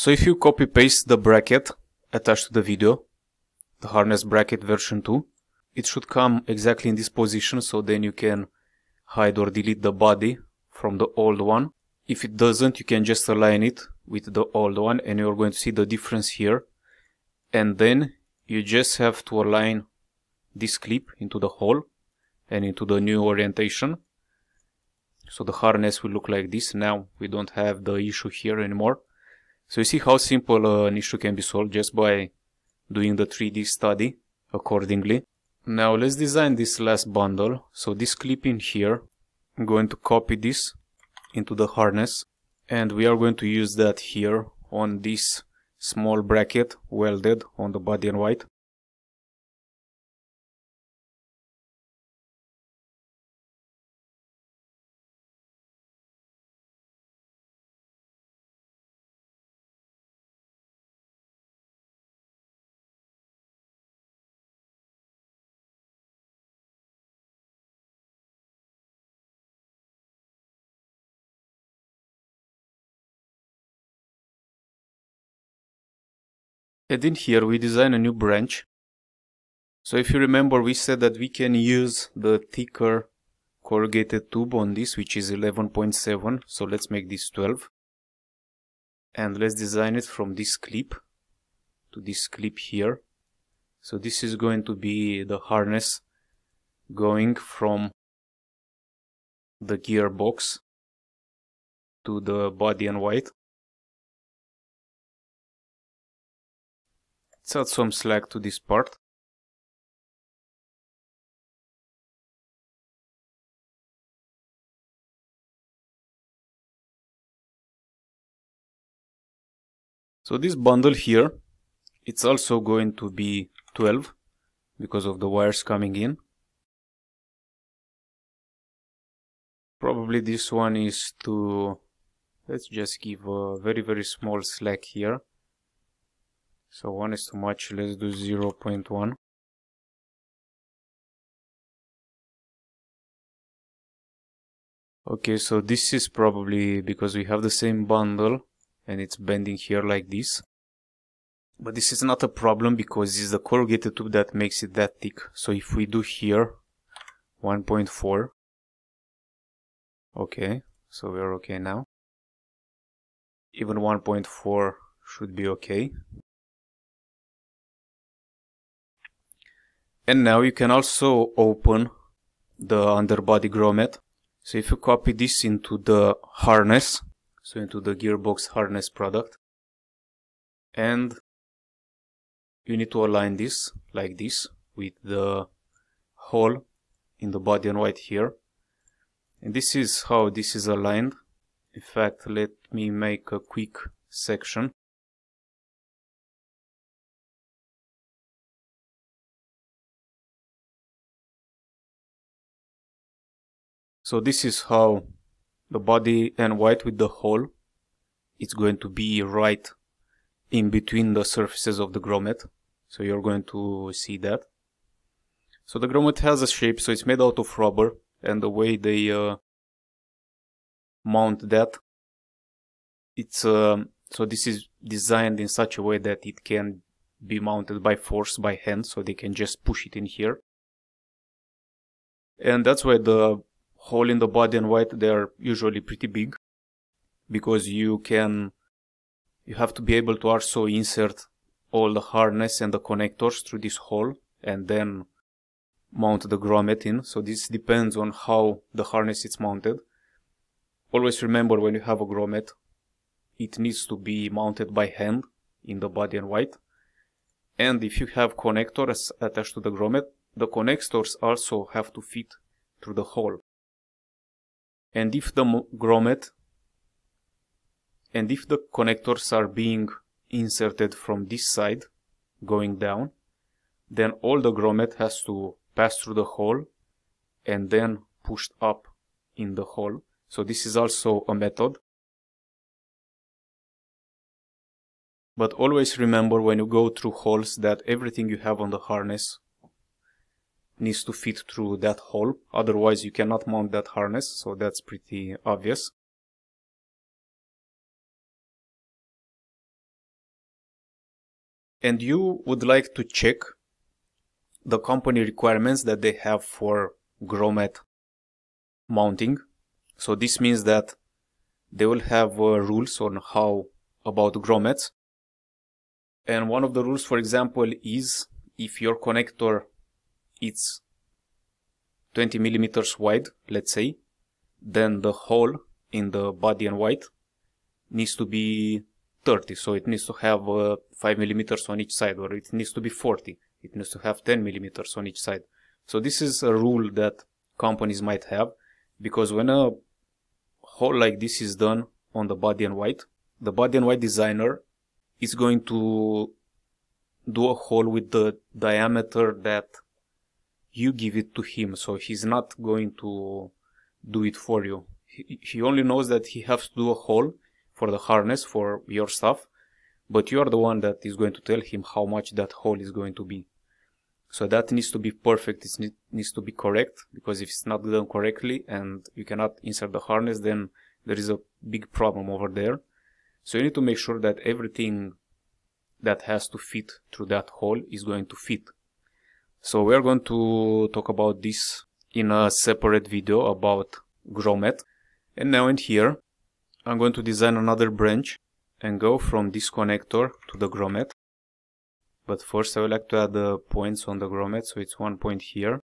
So if you copy paste the bracket attached to the video, the harness bracket version 2, it should come exactly in this position so then you can hide or delete the body from the old one. If it doesn't, you can just align it with the old one and you're going to see the difference here. And then you just have to align this clip into the hole and into the new orientation. So the harness will look like this. Now we don't have the issue here anymore. So you see how simple uh, an issue can be solved just by doing the 3D study accordingly. Now let's design this last bundle. So this clip in here, I'm going to copy this into the harness and we are going to use that here on this small bracket welded on the body in white. And in here we design a new branch. So if you remember we said that we can use the thicker corrugated tube on this which is 11.7 so let's make this 12 and let's design it from this clip to this clip here. So this is going to be the harness going from the gearbox to the body in white Let's add some slack to this part. So this bundle here, it's also going to be 12 because of the wires coming in. Probably this one is to, let's just give a very very small slack here. So 1 is too much, let's do 0 0.1. Okay, so this is probably because we have the same bundle and it's bending here like this. But this is not a problem because it's the corrugated tube that makes it that thick. So if we do here 1.4, okay, so we're okay now. Even 1.4 should be okay. And now you can also open the underbody grommet. So if you copy this into the harness, so into the gearbox harness product, and you need to align this like this with the hole in the body in white here. And this is how this is aligned. In fact, let me make a quick section. So this is how the body in white with the hole it's going to be right in between the surfaces of the grommet. So you're going to see that. So the grommet has a shape, so it's made out of rubber and the way they uh, mount that it's uh, so this is designed in such a way that it can be mounted by force by hand so they can just push it in here and that's why the hole in the body in white they are usually pretty big because you can you have to be able to also insert all the harness and the connectors through this hole and then mount the grommet in. So this depends on how the harness is mounted. Always remember when you have a grommet it needs to be mounted by hand in the body in white. And if you have connectors attached to the grommet the connectors also have to fit through the hole and if the grommet and if the connectors are being inserted from this side going down then all the grommet has to pass through the hole and then pushed up in the hole. So this is also a method. But always remember when you go through holes that everything you have on the harness needs to fit through that hole otherwise you cannot mount that harness so that's pretty obvious and you would like to check the company requirements that they have for grommet mounting. So this means that they will have uh, rules on how about grommets. And one of the rules, for example, is if your connector is 20 millimeters wide, let's say, then the hole in the body in white needs to be 30. So it needs to have uh, 5 millimeters on each side, or it needs to be 40. It needs to have 10 millimeters on each side. So this is a rule that companies might have, because when a hole like this is done on the body in white, the body in white designer is going to do a hole with the diameter that you give it to him. So he's not going to do it for you. He, he only knows that he has to do a hole for the harness for your stuff, but you are the one that is going to tell him how much that hole is going to be. So that needs to be perfect, it needs to be correct, because if it's not done correctly and you cannot insert the harness, then there is a big problem over there. So you need to make sure that everything that has to fit through that hole is going to fit. So we are going to talk about this in a separate video about grommet. And now in here, I'm going to design another branch and go from this connector to the grommet. But first I would like to add the points on the grommet, so it's one point here.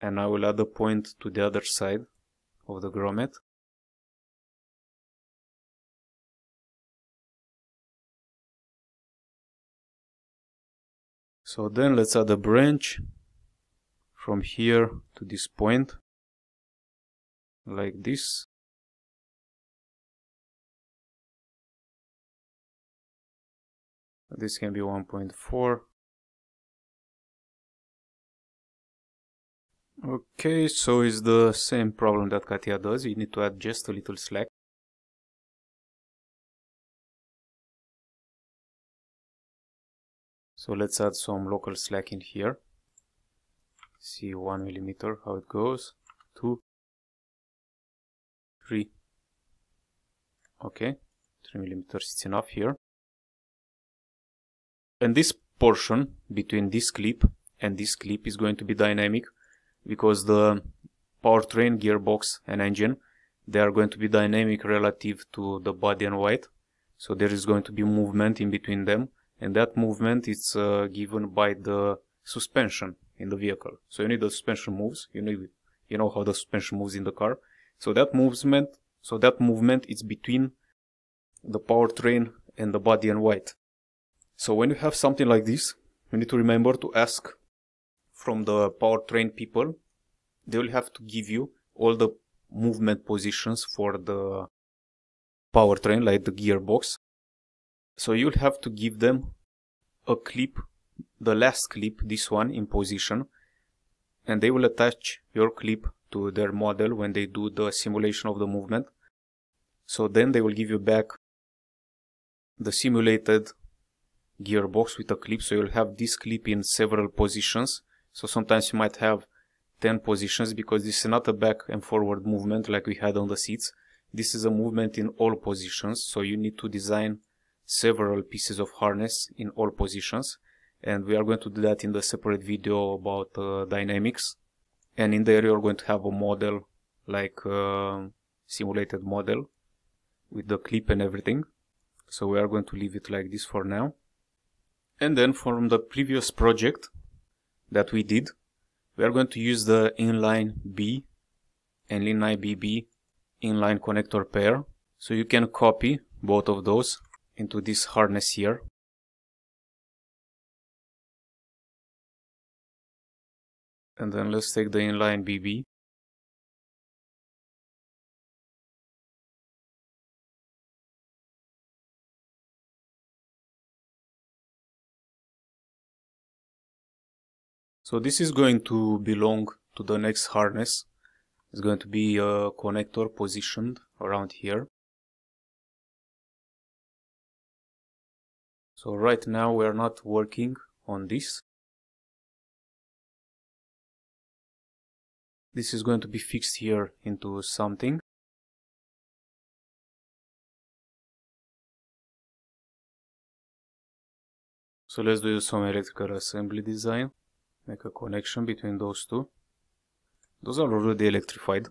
And I will add a point to the other side of the grommet. So then let's add a branch from here to this point like this. This can be 1.4 okay so it's the same problem that Catia does. You need to add just a little slack so let's add some local slack in here. See one millimeter how it goes. Two three. Okay three millimeters is enough here. And this portion between this clip and this clip is going to be dynamic because the powertrain gearbox and engine they are going to be dynamic relative to the body in white so there is going to be movement in between them and that movement is uh, given by the suspension in the vehicle. So you need the suspension moves. You need, you know how the suspension moves in the car. So that movement, so that movement is between the powertrain and the body in white. So when you have something like this, you need to remember to ask from the powertrain people. They will have to give you all the movement positions for the powertrain, like the gearbox. So you'll have to give them a clip the last clip, this one, in position, and they will attach your clip to their model when they do the simulation of the movement. So then they will give you back the simulated gearbox with a clip. So you'll have this clip in several positions. So sometimes you might have 10 positions because this is not a back and forward movement like we had on the seats. This is a movement in all positions. So you need to design several pieces of harness in all positions and we are going to do that in the separate video about uh, dynamics. And in there you're going to have a model like uh, simulated model with the clip and everything. So we are going to leave it like this for now. And then from the previous project that we did we are going to use the inline B and inline BB inline connector pair. So you can copy both of those into this harness here and then let's take the inline BB So this is going to belong to the next harness. It's going to be a connector positioned around here. So right now we are not working on this. this is going to be fixed here into something So let's do some electrical assembly design. Make a connection between those two. Those are already electrified.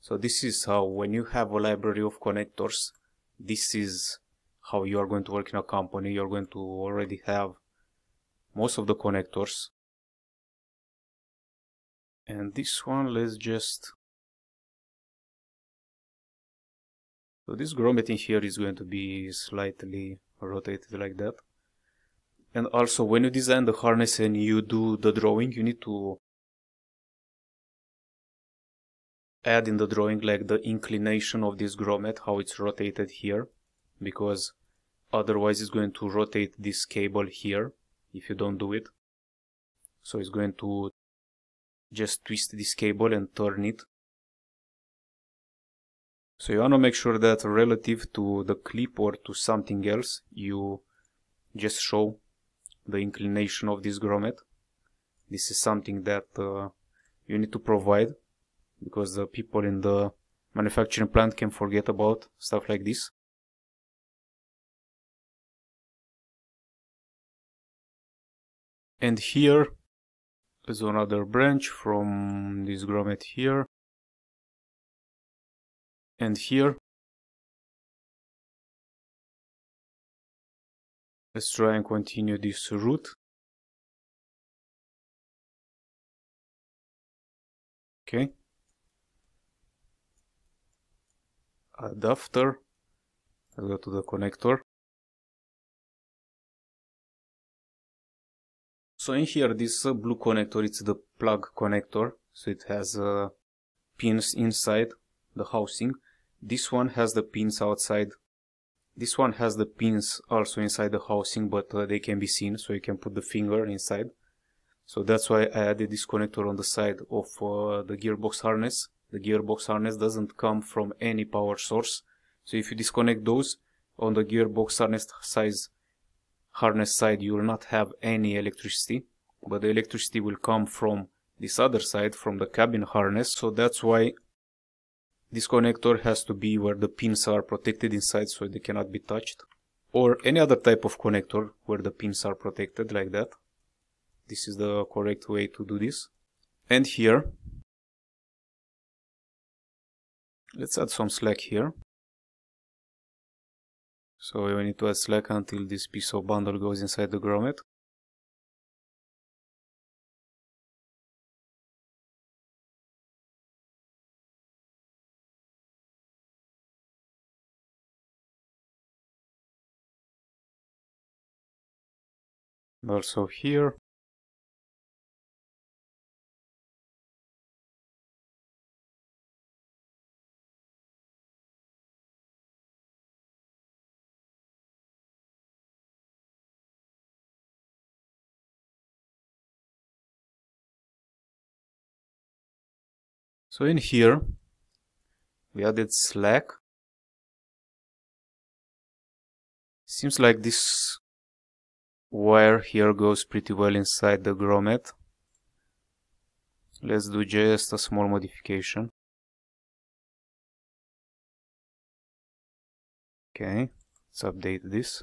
So this is how when you have a library of connectors, this is how you are going to work in a company. You're going to already have most of the connectors. And this one, let's just... So this grommet in here is going to be slightly rotated like that. And also when you design the harness and you do the drawing, you need to add in the drawing like the inclination of this grommet, how it's rotated here, because otherwise it's going to rotate this cable here if you don't do it. So it's going to just twist this cable and turn it. So you want to make sure that relative to the clip or to something else, you just show the inclination of this grommet. This is something that uh, you need to provide because the people in the manufacturing plant can forget about stuff like this. And here is another branch from this grommet here. And here. Let's try and continue this route. Okay. adapter. Let's go to the connector. So in here, this uh, blue connector, it's the plug connector. So it has uh, pins inside the housing. This one has the pins outside. This one has the pins also inside the housing, but uh, they can be seen, so you can put the finger inside. So that's why I added this connector on the side of uh, the gearbox harness the gearbox harness doesn't come from any power source. So if you disconnect those on the gearbox harness size harness side, you will not have any electricity, but the electricity will come from this other side, from the cabin harness. So that's why this connector has to be where the pins are protected inside so they cannot be touched. Or any other type of connector where the pins are protected like that. This is the correct way to do this. And here Let's add some slack here. So we need to add slack until this piece of bundle goes inside the grommet. also here So in here, we added slack. Seems like this wire here goes pretty well inside the grommet. Let's do just a small modification. Okay, let's update this.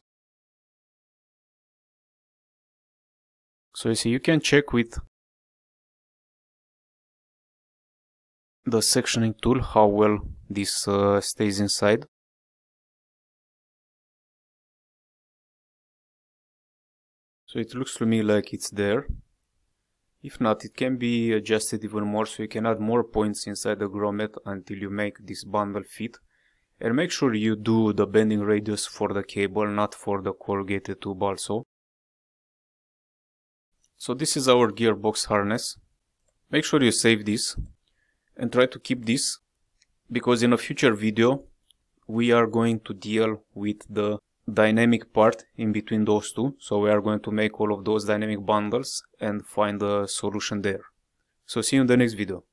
So you see, you can check with the sectioning tool how well this uh, stays inside. So it looks to me like it's there. If not, it can be adjusted even more so you can add more points inside the grommet until you make this bundle fit. And make sure you do the bending radius for the cable, not for the corrugated tube also. So this is our gearbox harness. Make sure you save this and try to keep this because in a future video we are going to deal with the dynamic part in between those two. So we are going to make all of those dynamic bundles and find a solution there. So see you in the next video